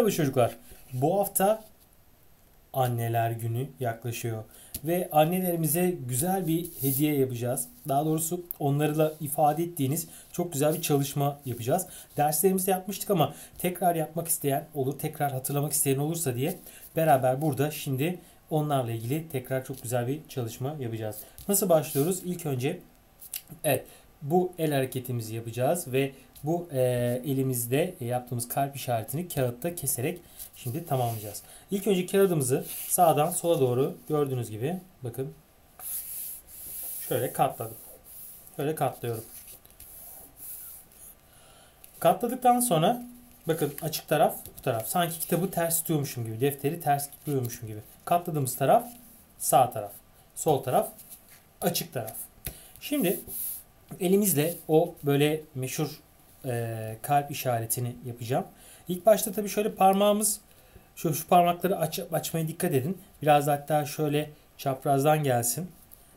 Merhaba çocuklar. Bu hafta Anneler Günü yaklaşıyor ve annelerimize güzel bir hediye yapacağız. Daha doğrusu onlarla ifade ettiğiniz çok güzel bir çalışma yapacağız. Derslerimizde yapmıştık ama tekrar yapmak isteyen olur, tekrar hatırlamak isteyen olursa diye beraber burada şimdi onlarla ilgili tekrar çok güzel bir çalışma yapacağız. Nasıl başlıyoruz? İlk önce evet bu el hareketimizi yapacağız ve bu e, elimizde yaptığımız kalp işaretini kağıtta keserek şimdi tamamlayacağız. İlk önce kağıdımızı sağdan sola doğru gördüğünüz gibi bakın şöyle katladım. Şöyle katlıyorum. Katladıktan sonra bakın açık taraf bu taraf. Sanki kitabı ters tutuyormuşum gibi, defteri ters tutuyormuşum gibi. Katladığımız taraf sağ taraf. Sol taraf açık taraf. Şimdi elimizle o böyle meşhur e, kalp işaretini yapacağım. İlk başta tabii şöyle parmağımız şu, şu parmakları aç, açmaya dikkat edin. Biraz hatta şöyle çaprazdan gelsin.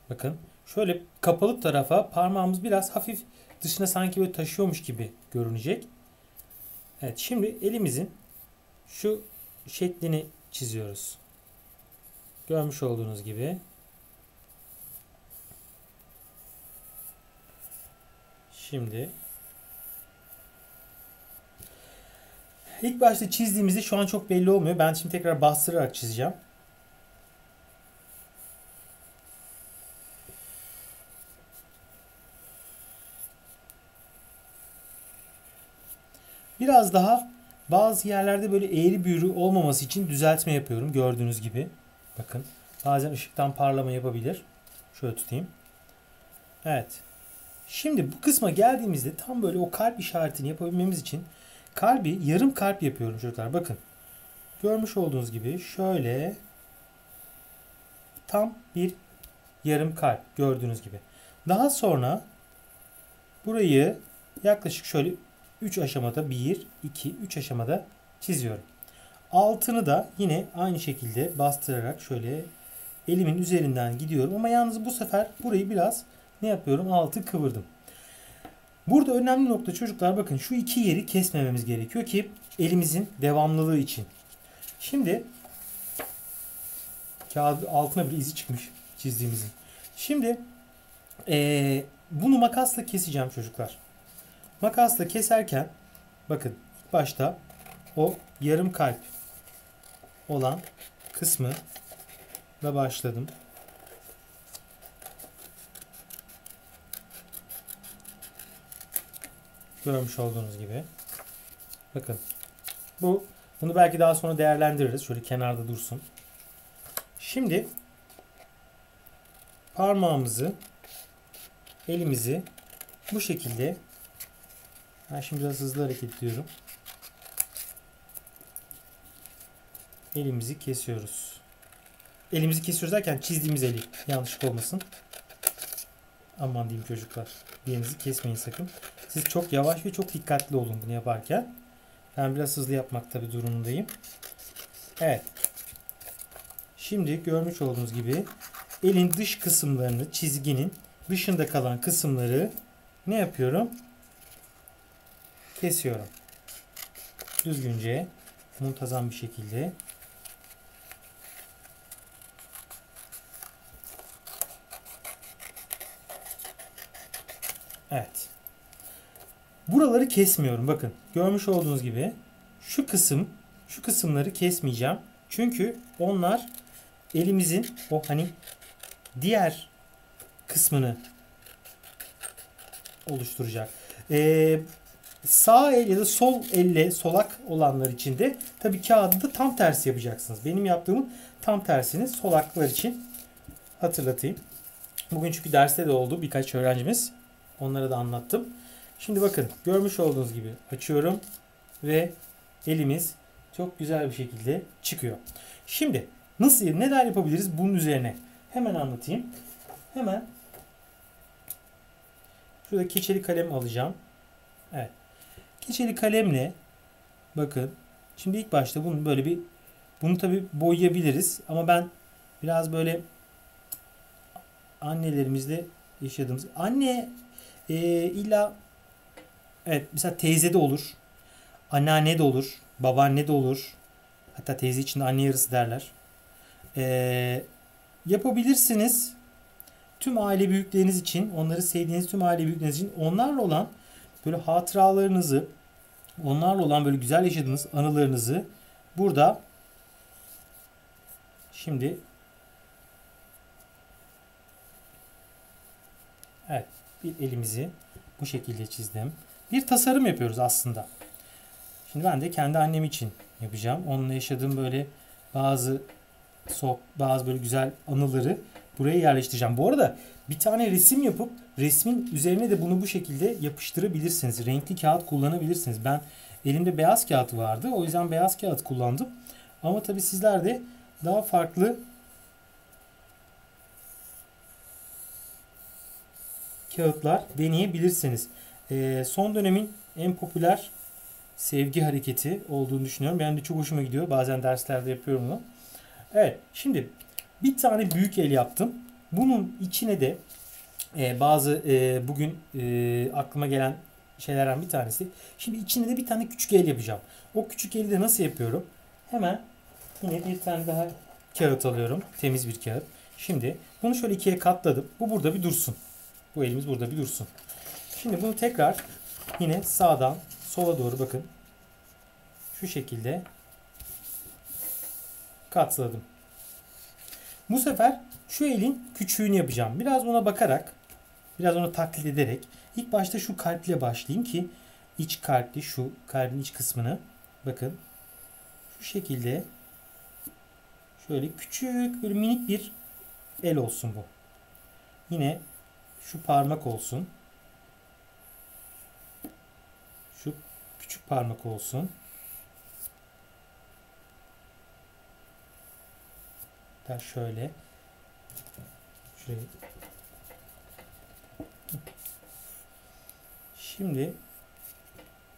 Bakın şöyle kapalı tarafa parmağımız biraz hafif dışına sanki böyle taşıyormuş gibi görünecek. Evet şimdi elimizin şu şeklini çiziyoruz. Görmüş olduğunuz gibi. Şimdi İlk başta çizdiğimizde şu an çok belli olmuyor. Ben şimdi tekrar bastırarak çizeceğim. Biraz daha bazı yerlerde böyle eğri büğrü olmaması için düzeltme yapıyorum. Gördüğünüz gibi. Bakın. Bazen ışıktan parlama yapabilir. Şöyle tutayım. Evet. Şimdi bu kısma geldiğimizde tam böyle o kalp işaretini yapabilmemiz için Kalbi yarım kalp yapıyorum çocuklar. Bakın. Görmüş olduğunuz gibi şöyle tam bir yarım kalp gördüğünüz gibi. Daha sonra burayı yaklaşık şöyle 3 aşamada 1, 2, 3 aşamada çiziyorum. Altını da yine aynı şekilde bastırarak şöyle elimin üzerinden gidiyorum. Ama yalnız bu sefer burayı biraz ne yapıyorum? Altı kıvırdım. Burada önemli nokta çocuklar bakın şu iki yeri kesmememiz gerekiyor ki elimizin devamlılığı için. Şimdi kağıt altına bir izi çıkmış çizdiğimizin. Şimdi ee, bunu makasla keseceğim çocuklar. Makasla keserken bakın başta o yarım kalp olan kısmı da başladım. Görmüş olduğunuz gibi. Bakın. Bu bunu belki daha sonra değerlendiririz. Şöyle kenarda dursun. Şimdi parmağımızı elimizi bu şekilde ben şimdi biraz hızlı hareket ediyorum. Elimizi kesiyoruz. Elimizi kesiyoruz derken çizdiğimiz eli yanlışlık olmasın. Aman diyeyim çocuklar. Bir kesmeyin sakın. Siz çok yavaş ve çok dikkatli olun bunu yaparken. Ben biraz hızlı yapmak tabi durumundayım. Evet. Şimdi görmüş olduğunuz gibi elin dış kısımlarını çizginin dışında kalan kısımları ne yapıyorum? Kesiyorum. Düzgünce muntazam bir şekilde Evet. Buraları kesmiyorum. Bakın görmüş olduğunuz gibi şu kısım şu kısımları kesmeyeceğim. Çünkü onlar elimizin o hani diğer kısmını oluşturacak. Ee, sağ el ya da sol elle solak olanlar için de tabi kağıdı da tam tersi yapacaksınız. Benim yaptığımın tam tersini solaklar için hatırlatayım. Bugün çünkü derste de oldu birkaç öğrencimiz. Onlara da anlattım. Şimdi bakın görmüş olduğunuz gibi açıyorum ve elimiz çok güzel bir şekilde çıkıyor. Şimdi nasıl neler yapabiliriz bunun üzerine? Hemen anlatayım. Hemen şurada keçeli kalem alacağım. Evet. Keçeli kalemle bakın şimdi ilk başta bunu böyle bir bunu tabi boyayabiliriz ama ben biraz böyle annelerimizle yaşadığımız anne e, illa Evet mesela teyze de olur. Anneanne de olur. babaanne de olur. Hatta teyze için anne yarısı derler. Ee, yapabilirsiniz. Tüm aile büyükleriniz için, onları sevdiğiniz tüm aile büyükleriniz için onlarla olan böyle hatıralarınızı, onlarla olan böyle güzel yaşadığınız anılarınızı burada şimdi Evet, bir elimizi bu şekilde çizdim. Bir tasarım yapıyoruz aslında. Şimdi ben de kendi annem için yapacağım. Onunla yaşadığım böyle bazı sok bazı böyle güzel anıları buraya yerleştireceğim. Bu arada bir tane resim yapıp resmin üzerine de bunu bu şekilde yapıştırabilirsiniz. Renkli kağıt kullanabilirsiniz. Ben elimde beyaz kağıt vardı. O yüzden beyaz kağıt kullandım. Ama tabii sizler de daha farklı kağıtlar deneyebilirsiniz. Ee, son dönemin en popüler sevgi hareketi olduğunu düşünüyorum. Benim de çok hoşuma gidiyor. Bazen derslerde yapıyorum bunu. Evet şimdi bir tane büyük el yaptım. Bunun içine de e, bazı e, bugün e, aklıma gelen şeylerden bir tanesi. Şimdi içine de bir tane küçük el yapacağım. O küçük eli de nasıl yapıyorum? Hemen yine bir tane daha kağıt alıyorum. Temiz bir kağıt. Şimdi bunu şöyle ikiye katladım. Bu burada bir dursun. Bu elimiz burada bir dursun. Şimdi bunu tekrar yine sağdan sola doğru bakın. Şu şekilde katladım. Bu sefer şu elin küçüğünü yapacağım. Biraz ona bakarak, biraz onu taklit ederek ilk başta şu kalple başlayayım ki iç kalpli şu kalbin iç kısmını bakın şu şekilde şöyle küçük böyle minik bir el olsun bu. Yine şu parmak olsun. Şu küçük parmak olsun. Da şöyle. Şurayı. Şimdi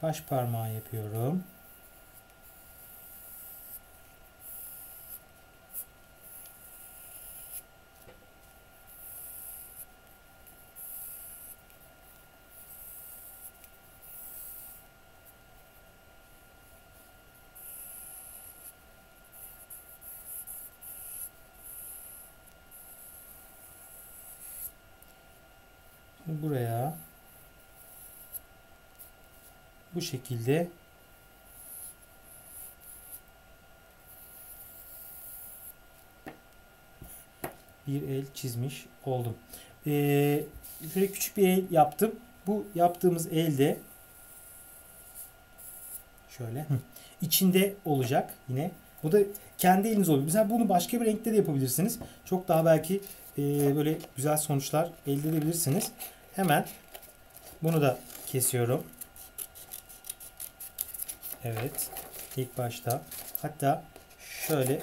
baş parmağı yapıyorum. buraya bu şekilde bir el çizmiş oldum. Ee, şöyle küçük bir el yaptım. Bu yaptığımız elde şöyle içinde olacak yine. Bu da kendi eliniz oluyor. Mesela bunu başka bir renkte de yapabilirsiniz. Çok daha belki e, böyle güzel sonuçlar elde edebilirsiniz. Hemen bunu da kesiyorum. Evet. İlk başta. Hatta şöyle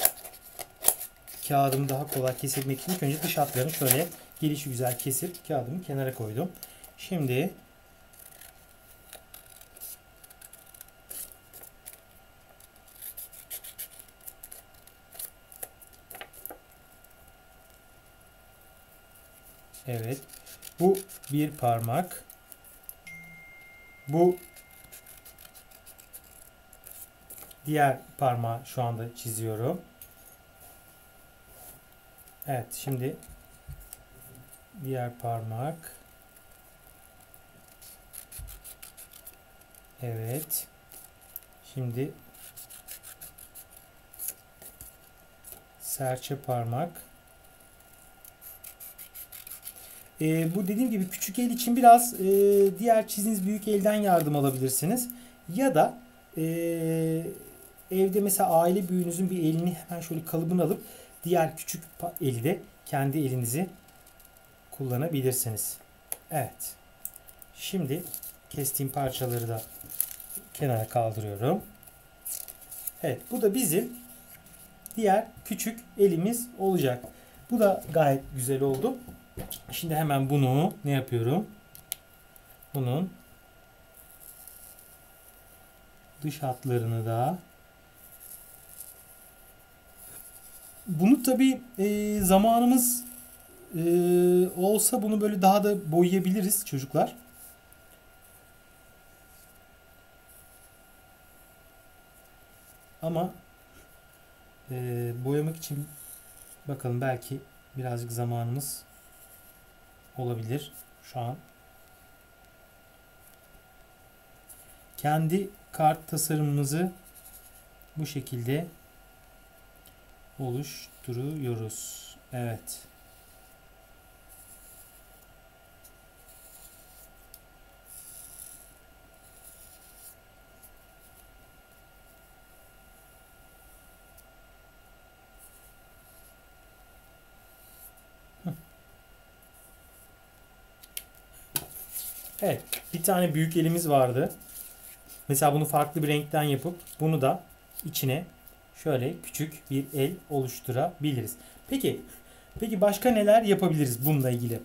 kağıdımı daha kolay kesebilmek için önce dış hatlarını şöyle gelişi güzel kesip kağıdımı kenara koydum. Şimdi Evet. Bu bir parmak. Bu diğer parmağı şu anda çiziyorum. Evet şimdi diğer parmak. Evet. Şimdi serçe parmak. E, bu dediğim gibi küçük el için biraz e, diğer çizdiğiniz büyük elden yardım alabilirsiniz. Ya da e, evde mesela aile büyüğünüzün bir elini hemen şöyle kalıbını alıp diğer küçük eli de kendi elinizi kullanabilirsiniz. Evet. Şimdi kestiğim parçaları da kenara kaldırıyorum. Evet bu da bizim diğer küçük elimiz olacak. Bu da gayet güzel oldu. Şimdi hemen bunu ne yapıyorum? Bunun dış hatlarını da bunu tabi e, zamanımız e, olsa bunu böyle daha da boyayabiliriz çocuklar. Ama e, boyamak için bakalım belki birazcık zamanımız olabilir şu an. Kendi kart tasarımımızı bu şekilde oluşturuyoruz. Evet. Evet. Bir tane büyük elimiz vardı. Mesela bunu farklı bir renkten yapıp bunu da içine şöyle küçük bir el oluşturabiliriz. Peki peki başka neler yapabiliriz bununla ilgili?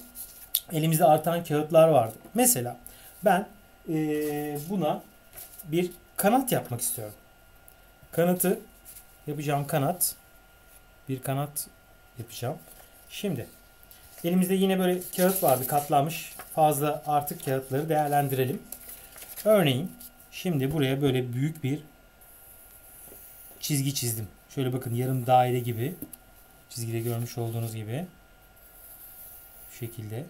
Elimizde artan kağıtlar vardı. Mesela ben ee, buna bir kanat yapmak istiyorum. Kanatı yapacağım kanat bir kanat yapacağım. Şimdi elimizde yine böyle kağıt vardı katlanmış. Fazla artık kağıtları değerlendirelim. Örneğin şimdi buraya böyle büyük bir çizgi çizdim. Şöyle bakın yarım daire gibi. Çizgide görmüş olduğunuz gibi. Şu şekilde.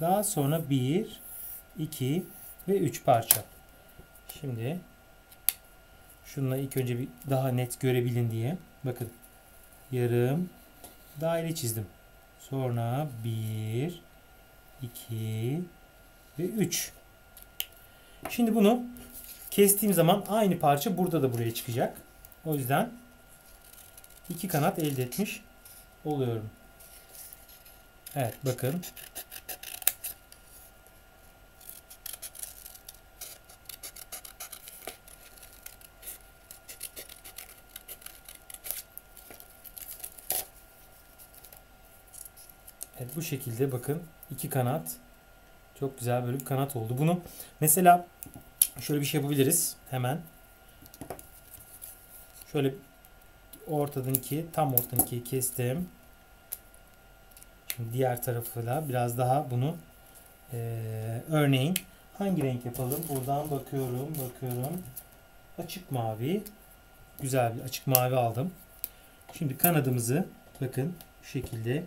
Daha sonra 1, 2 ve 3 parça. Şimdi şununla ilk önce bir daha net görebilin diye. Bakın yarım daire çizdim. Sonra 1, 2 ve 3. Şimdi bunu kestiğim zaman aynı parça burada da buraya çıkacak. O yüzden iki kanat elde etmiş oluyorum. Evet bakın. Evet bu şekilde bakın iki kanat çok güzel böyle bir kanat oldu. Bunu mesela şöyle bir şey yapabiliriz hemen. Şöyle ortadan iki, tam ortadan ikiyi kestim. Şimdi diğer tarafıyla biraz daha bunu e, örneğin hangi renk yapalım? Buradan bakıyorum, bakıyorum. Açık mavi. Güzel bir açık mavi aldım. Şimdi kanadımızı bakın şu şekilde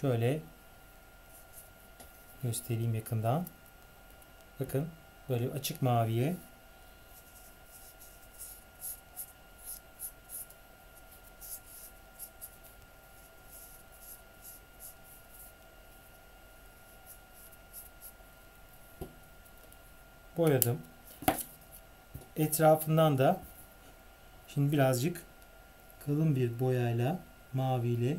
Şöyle göstereyim yakından. Bakın böyle açık maviye boyadım. Etrafından da şimdi birazcık kalın bir boyayla maviyle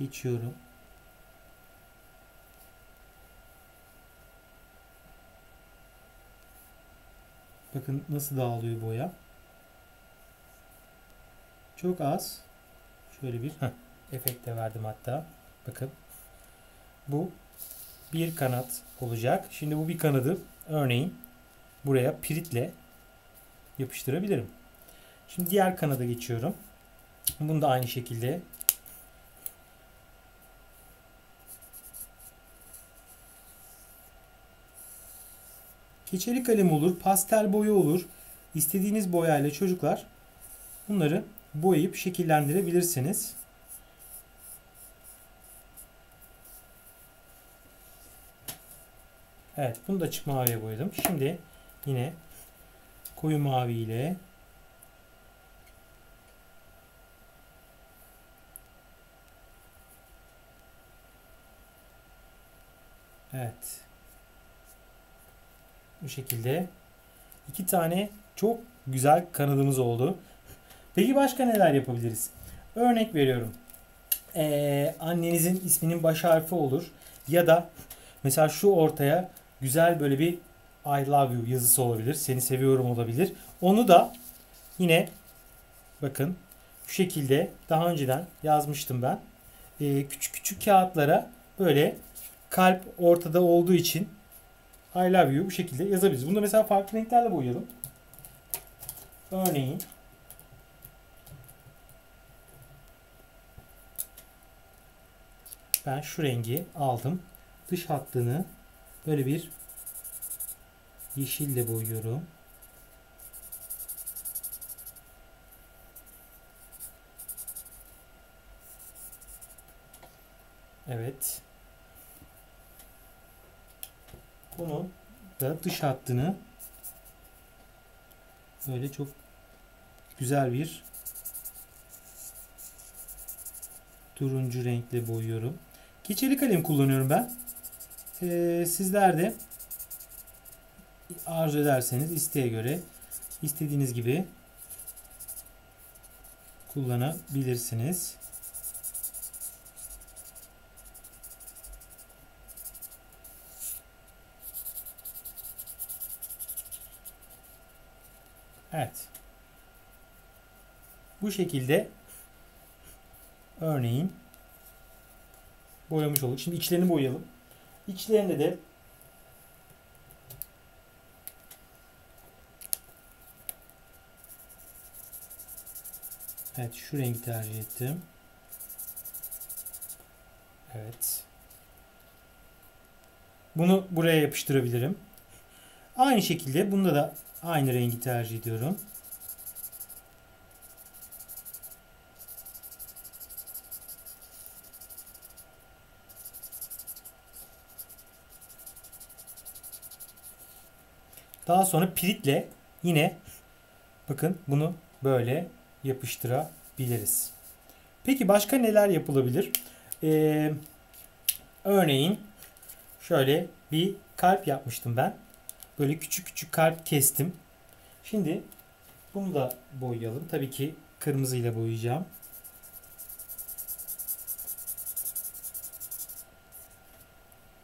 geçiyorum. Bakın nasıl dağılıyor boya. Çok az. Şöyle bir heh, efekt de verdim hatta. Bakın. Bu bir kanat olacak. Şimdi bu bir kanadı örneğin buraya piritle yapıştırabilirim. Şimdi diğer kanada geçiyorum. Bunu da aynı şekilde Keçeli kalem olur, pastel boya olur. İstediğiniz boyayla çocuklar bunları boyayıp şekillendirebilirsiniz. Evet, bunu da açık maviye boyadım. Şimdi yine koyu mavi ile Evet. Bu şekilde. iki tane çok güzel kanadımız oldu. Peki başka neler yapabiliriz? Örnek veriyorum. Ee, annenizin isminin baş harfi olur. Ya da mesela şu ortaya güzel böyle bir I love you yazısı olabilir. Seni seviyorum olabilir. Onu da yine bakın şu şekilde daha önceden yazmıştım ben. Ee, küçük küçük kağıtlara böyle kalp ortada olduğu için I love you bu şekilde yazabiliriz. Bunu da mesela farklı renklerle boyayalım. Örneğin ben şu rengi aldım. Dış hattını böyle bir yeşille boyuyorum. Evet. Bunun da dış hattını böyle çok güzel bir turuncu renkle boyuyorum. Keçeli kalem kullanıyorum ben. Ee, sizler de arzu ederseniz isteğe göre istediğiniz gibi kullanabilirsiniz. Evet. Bu şekilde örneğin boyamış olduk. Şimdi içlerini boyayalım. İçlerinde de Evet şu rengi tercih ettim. Evet. Bunu buraya yapıştırabilirim. Aynı şekilde bunda da aynı rengi tercih ediyorum. Daha sonra piritle yine bakın bunu böyle yapıştırabiliriz. Peki başka neler yapılabilir? Ee, örneğin şöyle bir kalp yapmıştım ben. Böyle küçük küçük kalp kestim. Şimdi bunu da boyayalım. Tabii ki kırmızı ile boyayacağım.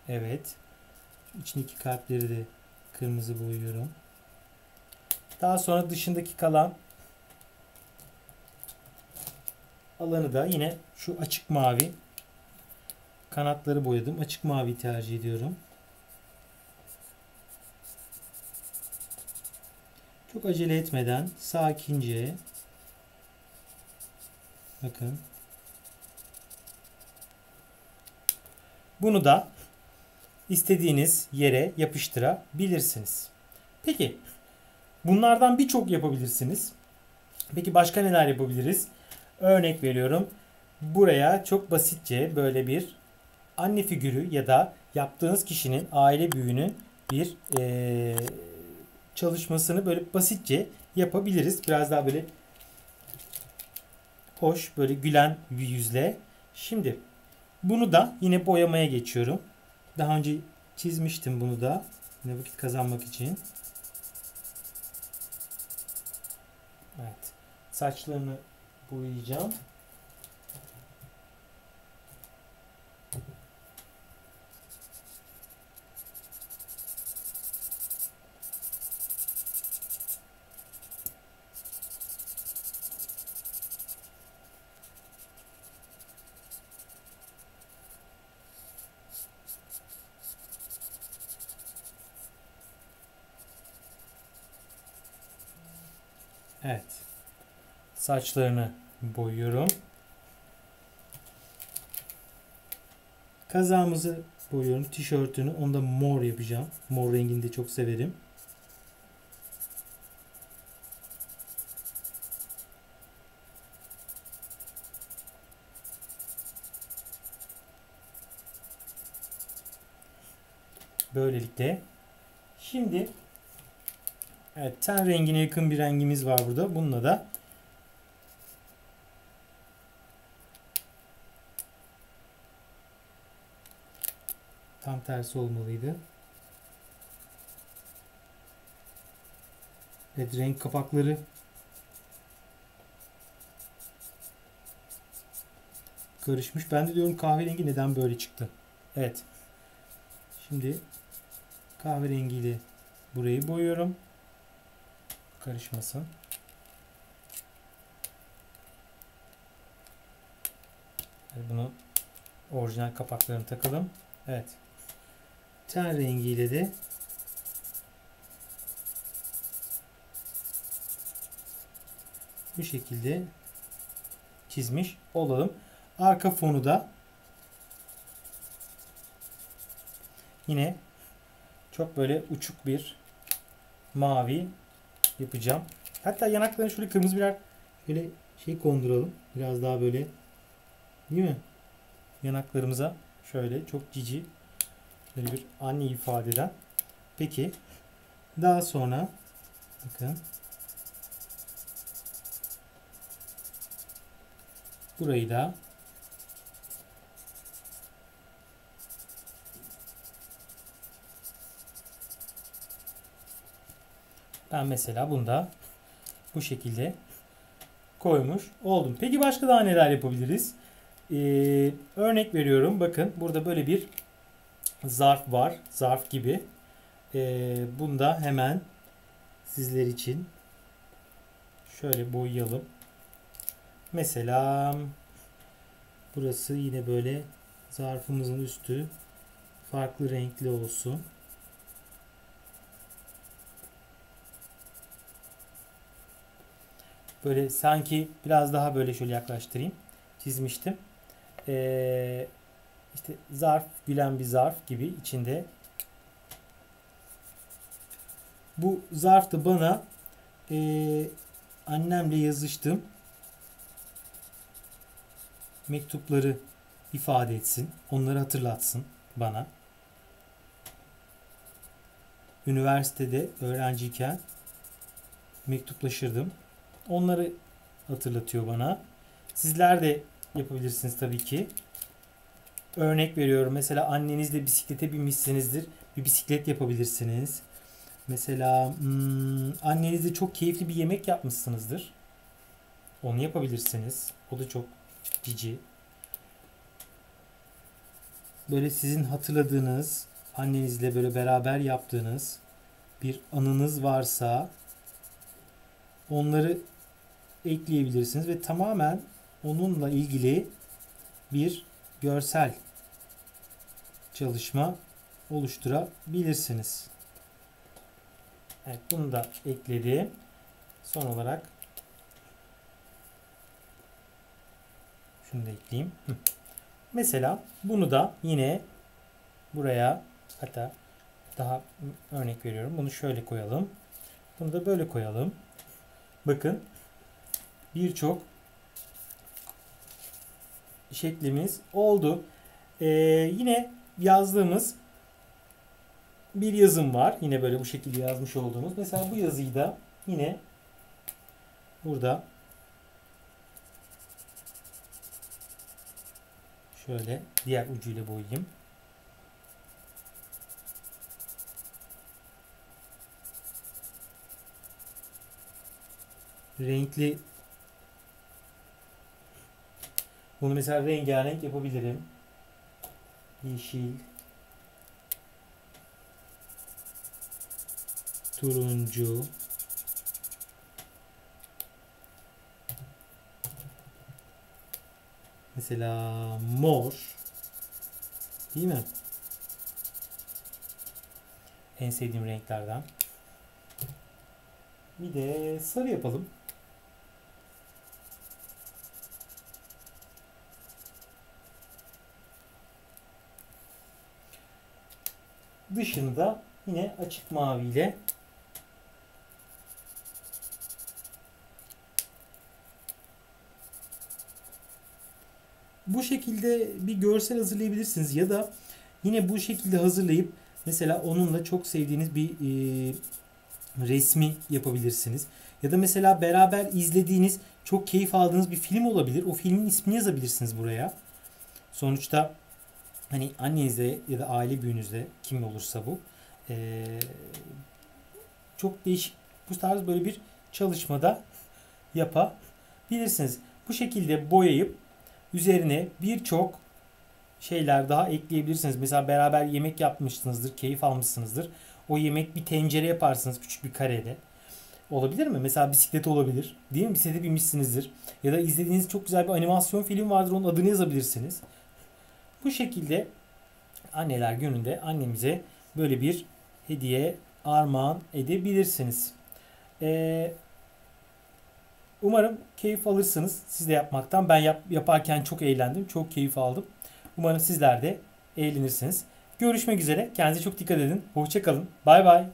Evet. İçindeki kalpleri de kırmızı boyuyorum. Daha sonra dışındaki kalan alanı da yine şu açık mavi kanatları boyadım. Açık mavi tercih ediyorum. Çok acele etmeden sakince bakın bunu da istediğiniz yere yapıştırabilirsiniz. Peki bunlardan birçok yapabilirsiniz. Peki başka neler yapabiliriz? Örnek veriyorum. Buraya çok basitçe böyle bir anne figürü ya da yaptığınız kişinin aile büyüğünün bir ee, çalışmasını böyle basitçe yapabiliriz. Biraz daha böyle hoş böyle gülen bir yüzle. Şimdi bunu da yine boyamaya geçiyorum. Daha önce çizmiştim bunu da. Yine vakit kazanmak için. Evet. Saçlarını boyayacağım. Evet. Saçlarını boyuyorum. Kazağımızı boyuyorum. Tişörtünü. Onu da mor yapacağım. Mor rengini de çok severim. Böylelikle. Şimdi Evet, ten rengine yakın bir rengimiz var burada. Bununla da tam tersi olmalıydı. Evet, renk kapakları karışmış. Ben de diyorum kahverengi neden böyle çıktı? Evet. Şimdi kahverengiyle burayı boyuyorum karışmasın. Bunu orijinal kapaklarını takalım. Evet ten rengiyle de bu şekilde çizmiş olalım. Arka fonu da yine çok böyle uçuk bir mavi yapacağım. Hatta yanaklarına şöyle kırmızı birer böyle şey konduralım. Biraz daha böyle değil mi? Yanaklarımıza şöyle çok cici böyle bir anne ifade eden. Peki daha sonra bakın burayı da ben mesela bunda bu şekilde koymuş oldum. Peki başka daha neler yapabiliriz? Ee, örnek veriyorum. Bakın burada böyle bir zarf var. Zarf gibi. Ee, bunda hemen sizler için şöyle boyayalım. Mesela burası yine böyle zarfımızın üstü farklı renkli olsun. Böyle sanki biraz daha böyle şöyle yaklaştırayım. Çizmiştim. Ee, işte zarf, gülen bir zarf gibi içinde. Bu zarf da bana e, annemle yazıştım mektupları ifade etsin. Onları hatırlatsın bana. Üniversitede öğrenciyken mektuplaşırdım. Onları hatırlatıyor bana. Sizler de yapabilirsiniz tabii ki. Örnek veriyorum. Mesela annenizle bisiklete binmişsinizdir. Bir bisiklet yapabilirsiniz. Mesela hmm, annenizle çok keyifli bir yemek yapmışsınızdır. Onu yapabilirsiniz. O da çok cici. Böyle sizin hatırladığınız, annenizle böyle beraber yaptığınız bir anınız varsa onları ekleyebilirsiniz ve tamamen onunla ilgili bir görsel çalışma oluşturabilirsiniz. Evet bunu da ekledim. Son olarak şunu da ekleyeyim. Mesela bunu da yine buraya hatta daha örnek veriyorum. Bunu şöyle koyalım. Bunu da böyle koyalım. Bakın birçok şeklimiz oldu. Ee, yine yazdığımız bir yazım var. Yine böyle bu şekilde yazmış olduğumuz. Mesela bu yazıyı da yine burada şöyle diğer ucuyla boyayayım. Renkli bunu mesela rengarenk yapabilirim. Yeşil, turuncu, mesela mor, değil mi? En sevdiğim renklerden. Bir de sarı yapalım. Dışını da yine açık maviyle bu şekilde bir görsel hazırlayabilirsiniz ya da yine bu şekilde hazırlayıp mesela onunla çok sevdiğiniz bir e, resmi yapabilirsiniz. Ya da mesela beraber izlediğiniz, çok keyif aldığınız bir film olabilir. O filmin ismini yazabilirsiniz buraya. Sonuçta hani annenizde ya da aile büyüğünüzde kim olursa bu e, çok değişik bu tarz böyle bir çalışmada yapabilirsiniz. Bu şekilde boyayıp üzerine birçok şeyler daha ekleyebilirsiniz. Mesela beraber yemek yapmışsınızdır, keyif almışsınızdır. O yemek bir tencere yaparsınız küçük bir karede. Olabilir mi? Mesela bisiklet olabilir. Değil mi? Bisiklete binmişsinizdir. Ya da izlediğiniz çok güzel bir animasyon film vardır. Onun adını yazabilirsiniz. Bu şekilde anneler gününde annemize böyle bir hediye armağan edebilirsiniz. Ee, Umarım keyif alırsınız siz de yapmaktan. Ben yap, yaparken çok eğlendim. Çok keyif aldım. Umarım sizler de eğlenirsiniz. Görüşmek üzere. Kendinize çok dikkat edin. Hoşçakalın. Bay bay.